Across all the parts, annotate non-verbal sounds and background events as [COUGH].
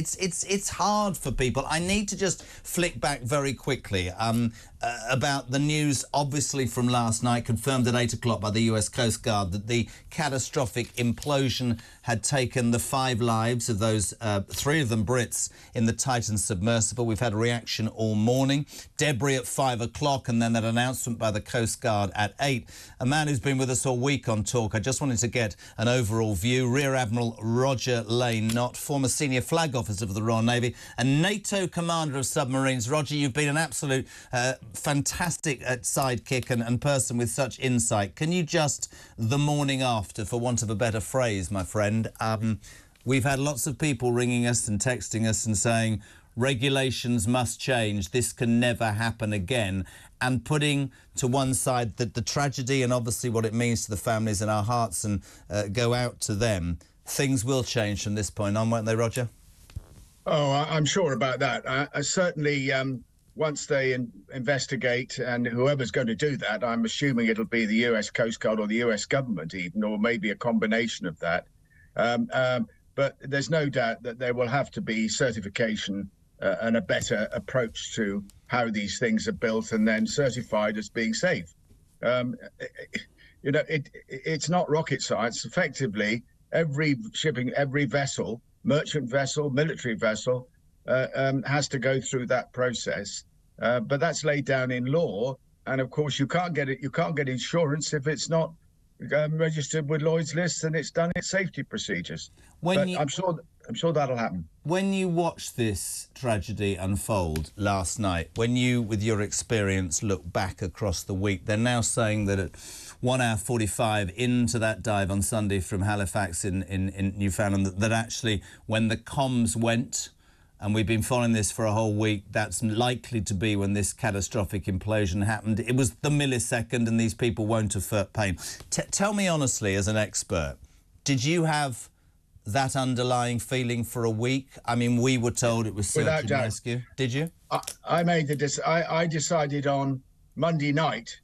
It's it's it's hard for people. I need to just flick back very quickly um, uh, about the news, obviously from last night, confirmed at eight o'clock by the U.S. Coast Guard that the catastrophic implosion had taken the five lives of those uh, three of them Brits in the Titan submersible. We've had a reaction all morning. Debris at five o'clock, and then that announcement by the Coast Guard at eight. A man who's been with us all week on talk. I just wanted to get an overall view. Rear Admiral Roger Lane-Nott former senior flag officer of the Royal Navy and NATO commander of submarines. Roger, you've been an absolute uh, fantastic uh, sidekick and, and person with such insight. Can you just, the morning after, for want of a better phrase, my friend, um, we've had lots of people ringing us and texting us and saying, regulations must change. This can never happen again. And putting to one side the, the tragedy and obviously what it means to the families and our hearts and uh, go out to them. Things will change from this point on, won't they, Roger? Oh, I'm sure about that. I, I certainly, um, once they in, investigate, and whoever's going to do that, I'm assuming it'll be the U.S. Coast Guard or the U.S. government, even, or maybe a combination of that. Um, um, but there's no doubt that there will have to be certification uh, and a better approach to how these things are built and then certified as being safe. Um, you know, it, it's not rocket science. Effectively, every shipping, every vessel, merchant vessel, military vessel, uh, um, has to go through that process. Uh, but that's laid down in law, and of course, you can't get it. You can't get insurance if it's not um, registered with Lloyd's List and it's done its safety procedures. When but you... I'm sure. I'm sure that'll happen. When you watched this tragedy unfold last night, when you, with your experience, look back across the week, they're now saying that at 1 hour 45 into that dive on Sunday from Halifax in, in, in Newfoundland, that, that actually, when the comms went, and we've been following this for a whole week. That's likely to be when this catastrophic implosion happened. It was the millisecond, and these people won't have felt pain. T tell me honestly, as an expert, did you have that underlying feeling for a week? I mean, we were told it was search Without and doubt. rescue. Did you? I, I made the dis- I, I, decided on Monday night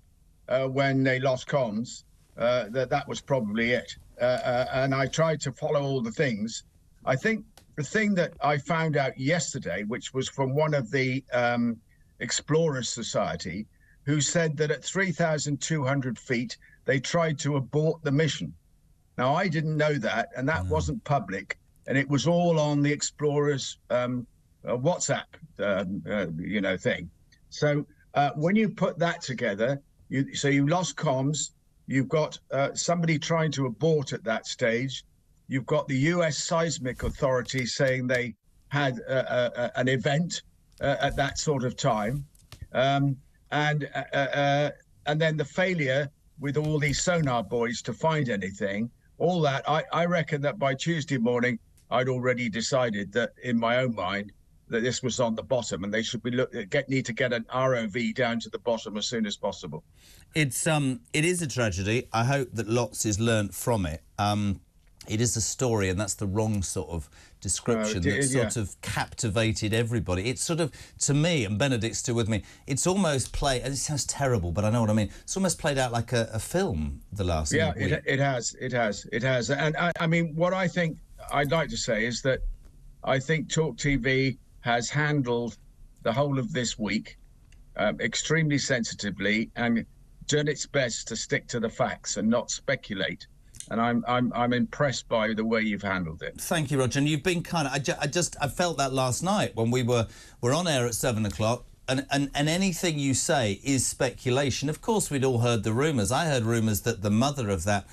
uh, when they lost comms uh, that that was probably it, uh, uh, and I tried to follow all the things. I think the thing that I found out yesterday, which was from one of the um, Explorers Society, who said that at 3,200 feet they tried to abort the mission. Now, I didn't know that, and that mm. wasn't public, and it was all on the Explorers um, uh, WhatsApp, um, uh, you know, thing. So uh, when you put that together, you so you lost comms, you've got uh, somebody trying to abort at that stage, you've got the U.S. seismic authority saying they had an event uh, at that sort of time, um, and uh, and then the failure with all these sonar boys to find anything all that. I, I reckon that by Tuesday morning, I'd already decided that in my own mind that this was on the bottom and they should be look get need to get an ROV down to the bottom as soon as possible. It's um it is a tragedy. I hope that lots is learnt from it. Um it is a story, and that's the wrong sort of description uh, that sort yeah. of captivated everybody. It's sort of, to me, and Benedict's still with me, it's almost played, it sounds terrible, but I know what I mean. It's almost played out like a, a film the last Yeah, it, it, has, it has, it has. And I, I mean, what I think I'd like to say is that I think Talk TV has handled the whole of this week um, extremely sensitively and done its best to stick to the facts and not speculate and I'm I'm I'm impressed by the way you've handled it. Thank you, Roger. And you've been kind of I, ju I just I felt that last night when we were were on air at seven o'clock. And, and, and anything you say is speculation. Of course, we'd all heard the rumours. I heard rumours that the mother of that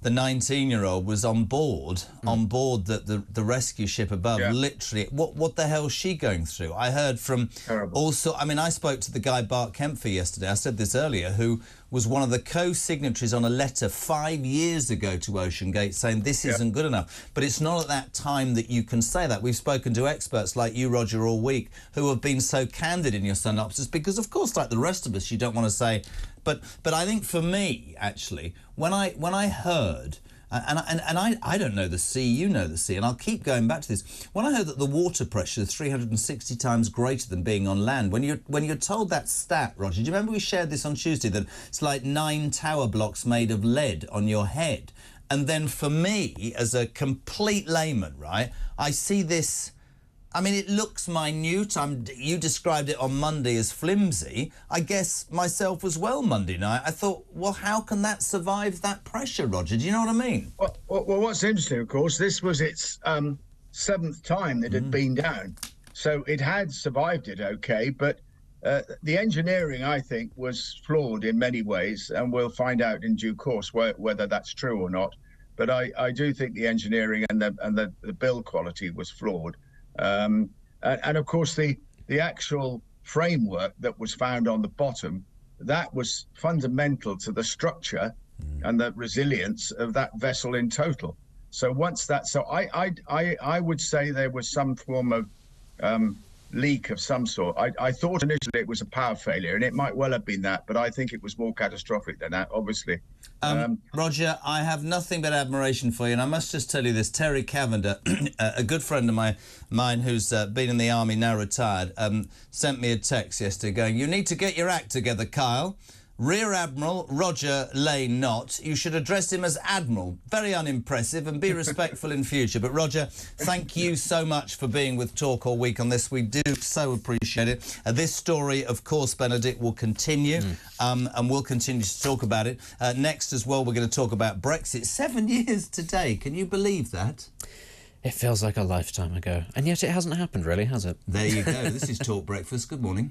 the 19 year old was on board mm. on board the, the, the rescue ship above yeah. literally what what the hell is she going through i heard from Terrible. also i mean i spoke to the guy Bart Kemper yesterday i said this earlier who was one of the co-signatories on a letter five years ago to OceanGate saying this isn't good enough. But it's not at that time that you can say that. We've spoken to experts like you, Roger, all week who have been so candid in your synopsis because, of course, like the rest of us, you don't want to say. But but I think for me, actually, when I when I heard and, and, and I, I don't know the sea, you know the sea, and I'll keep going back to this. When I heard that the water pressure is 360 times greater than being on land, when you're, when you're told that stat, Roger, do you remember we shared this on Tuesday, that it's like nine tower blocks made of lead on your head? And then for me, as a complete layman, right, I see this I mean, it looks minute. I'm, you described it on Monday as flimsy. I guess myself as well Monday night. I thought, well, how can that survive that pressure, Roger? Do you know what I mean? Well, well, what's interesting, of course, this was its um, seventh time that it had mm. been down. So it had survived it okay, but uh, the engineering, I think, was flawed in many ways, and we'll find out in due course wh- whether that's true or not. But I, I do think the engineering and the and the, the build quality was flawed, um, and, and, of course the the actual framework that was found on the bottom that was fundamental to the structure mm. and the resilience of that vessel in total. So once that, so I I I, I would say there was some form of um, leak of some sort. I, I, thought initially it was a power failure, and it might well have been that, but I think it was more catastrophic than that, obviously. Um, um, Roger, I have nothing but admiration for you, and I must just tell you this: Terry Cavender, [CLEARS THROAT] a good friend of my, mine who's uh, been in the army now retired, um, sent me a text yesterday going, "You need to get your act together, Kyle." Rear Admiral Roger Lane Nott. You should address him as Admiral. Very unimpressive and be [LAUGHS] respectful in future. But Roger, thank you so much for being with Talk All Week on this. We do so appreciate it. Uh, this story, of course, Benedict, will continue mm. um, and we'll continue to talk about it. Uh, next as well, we're going to talk about Brexit. Seven [LAUGHS] years today. Can you believe that? It feels like a lifetime ago. And yet it hasn't happened, really, has it? There you go. this is Talk Breakfast. Good morning.